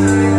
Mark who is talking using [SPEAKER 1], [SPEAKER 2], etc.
[SPEAKER 1] you.